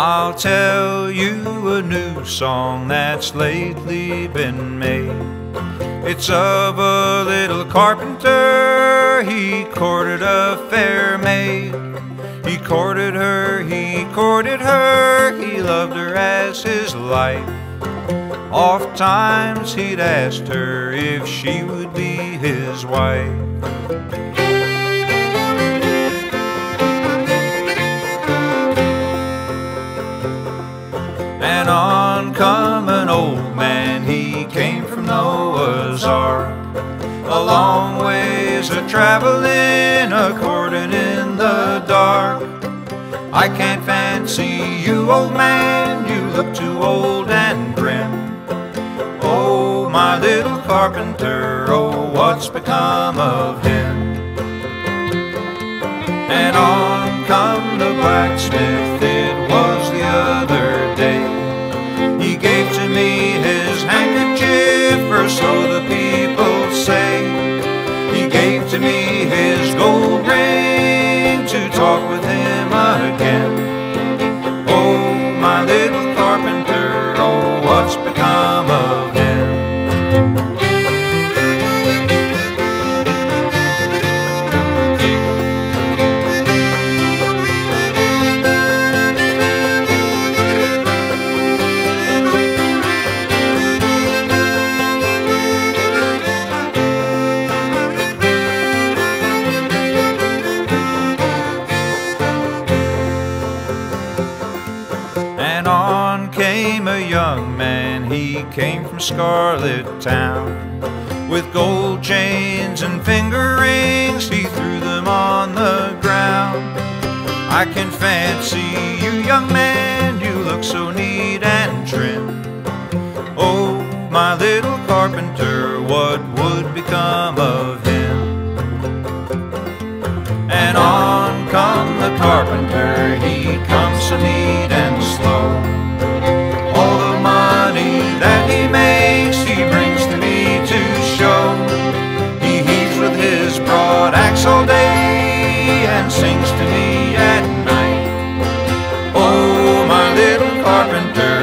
I'll tell you a new song that's lately been made. It's of a little carpenter, he courted a fair maid. He courted her, he courted her, he loved her as his life. Oft times he'd asked her if she would be his wife. And on come an old man, he came from Noah's Ark. A long ways a traveling, a courting in the dark. I can't fancy you, old man, you look too old and grim. Oh, my little carpenter, oh, what's become of him? And on come the blacksmith, talk with him again. And on came a young man, he came from Scarlet Town. With gold chains and finger rings, he threw them on the ground. I can fancy you, young man, you look so neat and trim. Oh, my little carpenter, what would become of him? And on come the carpenter, he comes and.